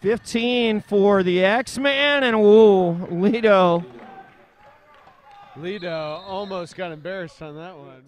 15 for the X-Man, and whoa, Lido. Lido almost got embarrassed on that one.